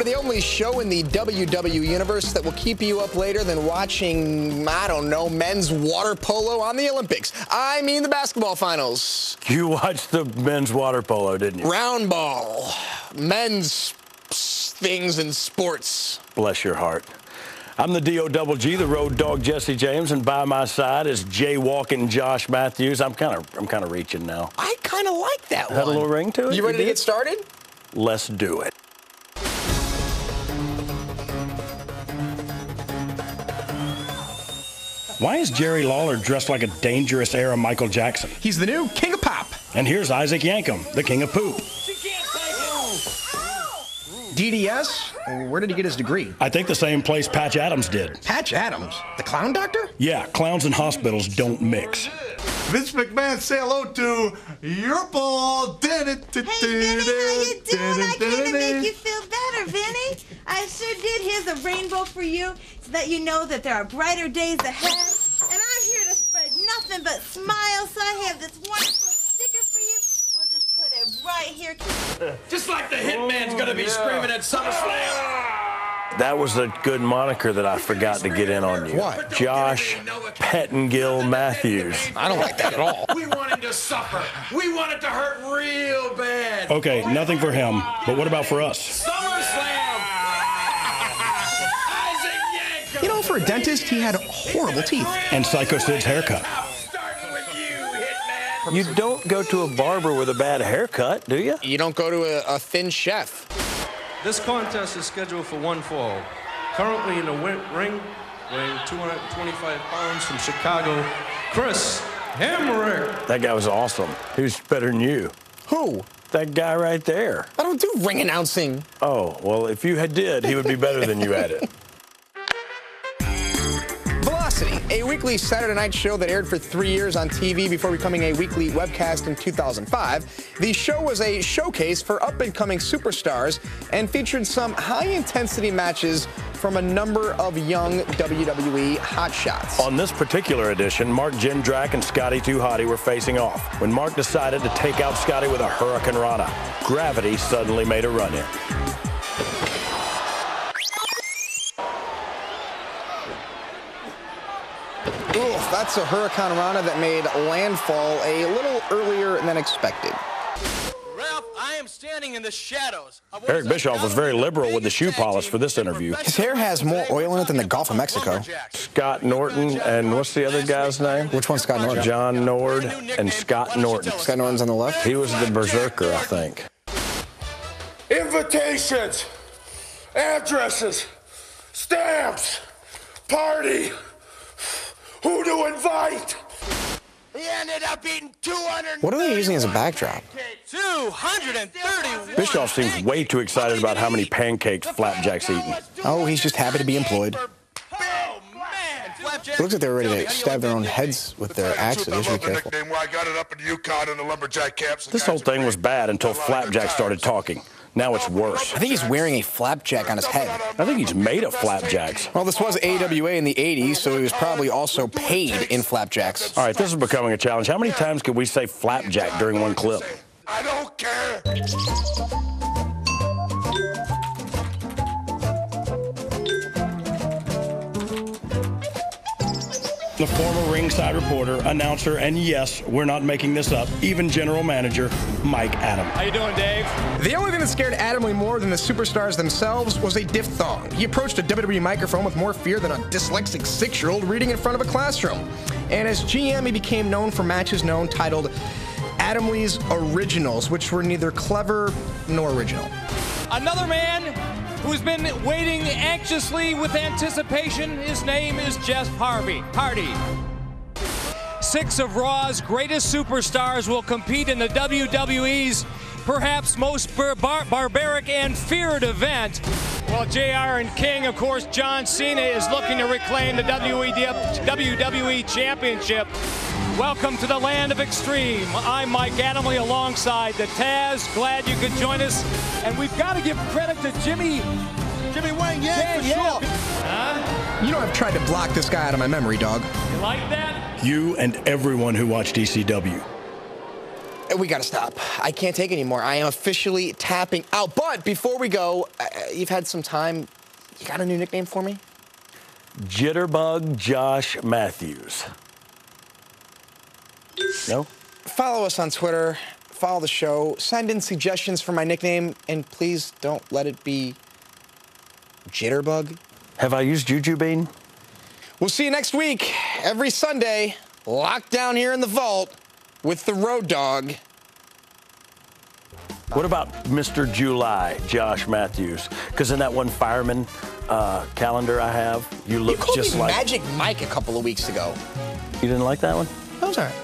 to the only show in the WWE universe that will keep you up later than watching, I don't know, men's water polo on the Olympics. I mean the basketball finals. You watched the men's water polo, didn't you? Round ball. Men's things in sports. Bless your heart. I'm the DO Double G, the road dog Jesse James, and by my side is jaywalking Josh Matthews. I'm kind of I'm kind of reaching now. I kind of like that Had one. a little ring to it. You ready to did? get started? Let's do it. Why is Jerry Lawler dressed like a dangerous era Michael Jackson? He's the new king of pop. And here's Isaac Yankem, the king of poop. DDS? Where did he get his degree? I think the same place Patch Adams did. Patch Adams, the clown doctor? Yeah, clowns and hospitals don't mix. Vince McMahon, say hello to your ball. Hey, Vinny, how you doing? I came to make you feel better, Vinny. I sure did. Here's a rainbow for you so that you know that there are brighter days ahead. And I'm here to spread nothing but smiles, so I have this wonderful sticker for you. We'll just put it right here. Just like the Hitman's gonna be oh, screaming at SummerSlam. That was a good moniker that I forgot to get in on you. What? Josh Pettingill Matthews. I don't like that at all. We want him to suffer. We want it to hurt real bad. Okay, nothing for him, but what about for us? You know, for a dentist, he had horrible teeth. And Psycho Sid's haircut. You, don't go to a barber with a bad haircut, do you? You don't go to a, a thin chef. This contest is scheduled for one fall. Currently in the wi- ring, weighing 225 pounds from Chicago, Chris Hamrick. That guy was awesome. He was better than you. Who? That guy right there. I don't do ring announcing. Oh, well, if you had did, he would be better than you at it. A weekly Saturday night show that aired for three years on TV before becoming a weekly webcast in 2005. The show was a showcase for up and coming superstars and featured some high intensity matches from a number of young WWE hotshots. On this particular edition, Mark Jindrak and Scotty Too Hottie were facing off when Mark decided to take out Scotty with a Hurricane Rana. Gravity suddenly made a run in. That's a Hurricane Rana that made landfall a little earlier than expected. Ralph, I am standing in the shadows. of what Eric is Bischoff was very liberal with the shoe polish for this interview. His hair has more oil in it than the Gulf of Mexico. Scott Norton and what's the other guy's name? Which one's Scott Norton? John Nord and Scott Norton. Scott Norton's on the left. He was the Berzerker, I think. Invitations, addresses, stamps, party. Who to invite? He ended up eating 200. What are they using as a backdrop? 230. Bischoff seems way too excited about how many pancakes Flapjack's eating. Oh, he's just happy to be employed. Oh, man. Flapjack. It looks like they're ready to stab their own heads with their axes. They should be careful. nickname where I got it up in Yukon in the lumberjack camps. This whole thing was bad until Flapjack started talking. Now it's worse. I think he's wearing a flapjack on his head. I think he's made of flapjacks. Well, this was AWA in the 80s, so he was probably also paid in flapjacks. All right, this is becoming a challenge. How many times can we say flapjack during one clip? I don't care. The former ringside reporter, announcer, and yes, we're not making this up, even general manager, Mike Adam. How you doing, Dave? The only thing that scared Adamle more than the superstars themselves was a diphthong. He approached a WWE microphone with more fear than a dyslexic six-year-old reading in front of a classroom. And as GM, he became known for matches known titled Adamle's Originals, which were neither clever nor original. Another man who's been waiting anxiously with anticipation. His name is Jeff Harvey. Hardy. Six of Raw's greatest superstars will compete in the WWE's perhaps most bar- bar- barbaric and feared event. Well, JR and King, of course, John Cena is looking to reclaim the WWE Championship. Welcome to the land of extreme. I'm Mike Adamle alongside the Taz. Glad you could join us. And we've got to give credit to Jimmy. Jimmy Wayne, yeah, for yeah. sure. Huh? You know I've tried to block this guy out of my memory, dog. You like that? You and everyone who watched ECW. We gotta stop. I can't take anymore. I am officially tapping out. But before we go, uh, you've had some time, you got a new nickname for me? Jitterbug Josh Matthews. No? Follow us on Twitter, follow the show, send in suggestions for my nickname, and please don't let it be Jitterbug. Have I used Juju Bean? We'll see you next week, every Sunday, locked down here in the vault with the Road Dog. What about Mr. July, Josh Matthews? Because in that one fireman uh, calendar I have, you You look called just me like. Magic Mike a couple of weeks ago. You didn't like that one? That was all right.